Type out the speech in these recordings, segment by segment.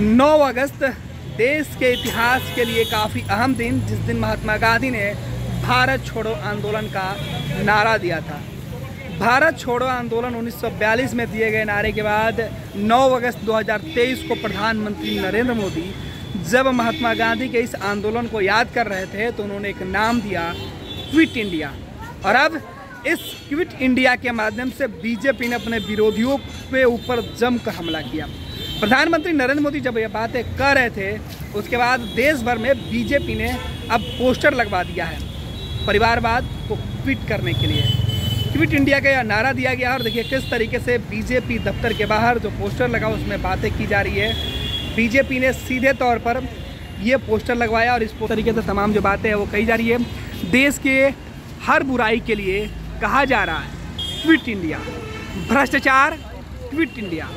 9 अगस्त, देश के इतिहास के लिए काफ़ी अहम दिन, जिस दिन महात्मा गांधी ने भारत छोड़ो आंदोलन का नारा दिया था। भारत छोड़ो आंदोलन 1942 में दिए गए नारे के बाद 9 अगस्त 2023 को प्रधानमंत्री नरेंद्र मोदी जब महात्मा गांधी के इस आंदोलन को याद कर रहे थे तो उन्होंने एक नाम दिया, क्विट इंडिया। और अब इस क्विट इंडिया के माध्यम से बीजेपी ने अपने विरोधियों के ऊपर जमकर हमला किया। प्रधानमंत्री नरेंद्र मोदी जब ये बातें कर रहे थे, उसके बाद देश भर में बीजेपी ने अब पोस्टर लगवा दिया है परिवारवाद को क्विट करने के लिए। क्विट इंडिया का यह नारा दिया गया और देखिए किस तरीके से बीजेपी दफ्तर के बाहर जो पोस्टर लगा, उसमें बातें की जा रही है। बीजेपी ने सीधे तौर पर ये पोस्टर लगवाया और इस तरीके से तमाम जो बातें हैं वो कही जा रही है। देश के हर बुराई के लिए कहा जा रहा है क्विट इंडिया भ्रष्टाचार क्विट इंडिया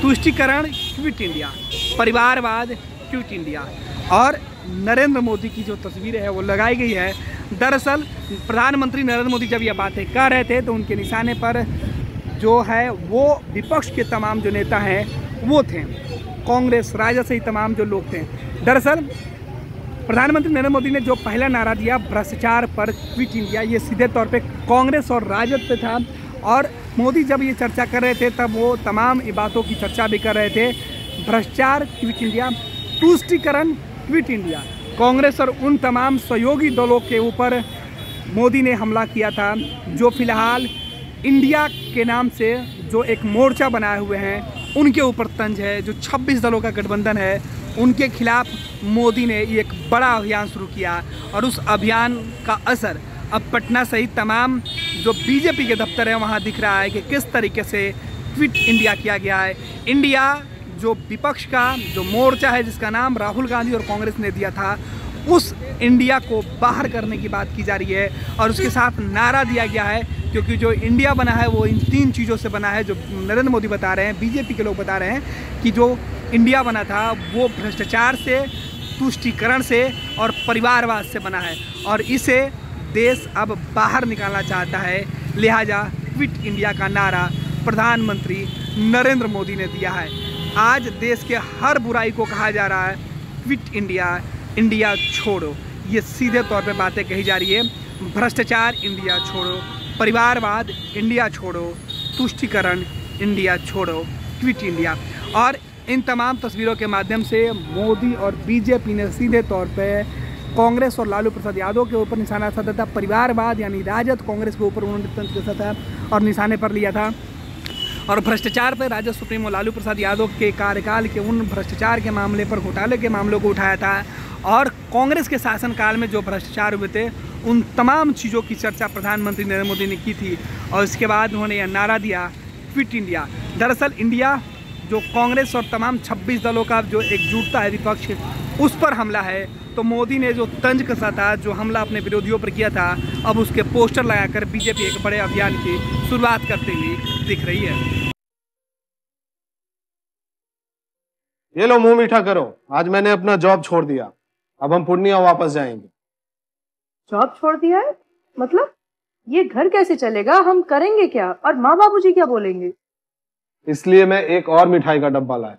तुष्टिकरण क्विट इंडिया परिवारवाद क्विट इंडिया और नरेंद्र मोदी की जो तस्वीर है, वो लगाई गई है। दरअसल, प्रधानमंत्री नरेंद्र मोदी जब ये बातें कर रहे थे तो उनके निशाने पर जो है, वो विपक्ष के तमाम जो नेता हैं, वो थे। कांग्रेस राजद से ही तमाम जो लोग थे। दरअसल, प्रधानमंत्री नरेंद्र मोदी ने जो पहला नारा दिया, भ्रष्टाचार पर क्विट इंडिया ये सीधे तौर पे कांग्रेस और राजद पे था। और मोदी जब ये चर्चा कर रहे थे, तब वो तमाम बातों की चर्चा भी कर रहे थे। भ्रष्टाचार क्विट इंडिया, तुष्टिकरण क्विट इंडिया। कांग्रेस और उन तमाम सहयोगी दलों के ऊपर मोदी ने हमला किया था, जो फ़िलहाल इंडिया के नाम से जो एक मोर्चा बनाए हुए हैं, उनके ऊपर तंज है, जो 26 दलों का गठबंधन है, उनके खिलाफ मोदी ने एक बड़ा अभियान शुरू किया। और उस अभियान का असर अब पटना सहित तमाम जो बीजेपी के दफ्तर हैं, वहाँ दिख रहा है कि किस तरीके से क्विट इंडिया किया गया है। इंडिया जो विपक्ष का जो मोर्चा है, जिसका नाम राहुल गांधी और कांग्रेस ने दिया था, उस इंडिया को बाहर करने की बात की जा रही है और उसके साथ नारा दिया गया है, क्योंकि जो इंडिया बना है, वो इन तीन चीज़ों से बना है, जो नरेंद्र मोदी बता रहे हैं, बीजेपी के लोग बता रहे हैं, कि जो इंडिया बना था, वो भ्रष्टाचार से, तुष्टिकरण से और परिवारवाद से बना है और इसे देश अब बाहर निकालना चाहता है। लिहाजा क्विट इंडिया का नारा प्रधानमंत्री नरेंद्र मोदी ने दिया है। आज देश के हर बुराई को कहा जा रहा है। क्विट इंडिया इंडिया छोड़ो। ये सीधे तौर पे बातें कही जा रही है। भ्रष्टाचार इंडिया छोड़ो। परिवारवाद इंडिया छोड़ो। तुष्टिकरण इंडिया छोड़ो। क्विट इंडिया और इन तमाम तस्वीरों के माध्यम से मोदी और बीजेपी ने सीधे तौर पे कांग्रेस और लालू प्रसाद यादव के ऊपर निशाना साधा था। परिवारवाद यानी राजद कांग्रेस के ऊपर उन्होंने तंत्र था और निशाने पर लिया था। और भ्रष्टाचार पर राजद सुप्रीमो लालू प्रसाद यादव के कार्यकाल के उन भ्रष्टाचार के मामले पर घोटाले के मामलों को उठाया था। और कांग्रेस के शासनकाल में जो भ्रष्टाचार हुए थे, उन तमाम चीज़ों की चर्चा प्रधानमंत्री नरेंद्र मोदी ने की थी और इसके बाद उन्होंने यह नारा दिया, फिट इंडिया। दरअसल इंडिया, जो कांग्रेस और तमाम 26 दलों का जो एकजुटता है, विपक्ष उस पर हमला है। तो मोदी ने जो तंज कसा था जो हमला अपने विरोधियों पर किया था अब उसके पोस्टर लगाकर बीजेपी एक बड़े अभियान की शुरुआत करते हुए दिख रही है। ये लो मुँह मीठा करो। आज मैंने अपना जॉब छोड़ दिया। अब हम पूर्णिया वापस जाएँगे। जॉब छोड़ दिया है? मतलब? ये घर कैसे चलेगा? हम करेंगे क्या? और माँ बाबूजी क्या बोलेंगे? इसलिए मैं एक और मिठाई का डब्बा लाया।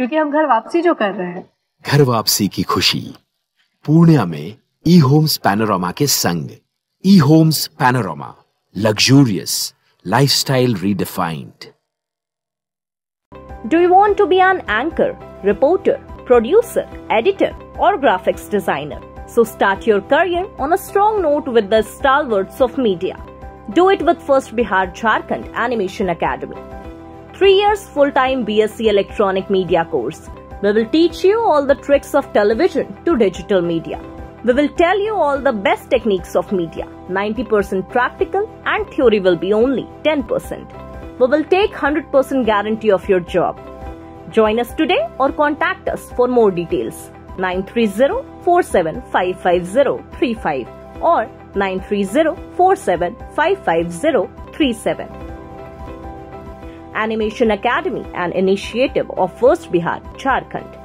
क्योंकि हम घर वापसी जो कर रहे हैं। घर वापसी की खुशी। पूर्णिया में ई होम्स पैनोरामा के संग। E homes panorama luxurious lifestyle redefined do you want to be an anchor reporter producer editor और graphics designer so start your career on a strong note with the star of media do it with first Bihar Jharkhand animation academy Three years full time BSc Electronic Media course. We will teach you all the tricks of television to digital media. We will tell you all the best techniques of media. 90% practical and theory will be only 10%. We will take 100% guarantee of your job. Join us today or contact us for more details. 930-4755-35 or 930-4755-37. Animation Academy, an initiative of First Bihar, Jharkhand.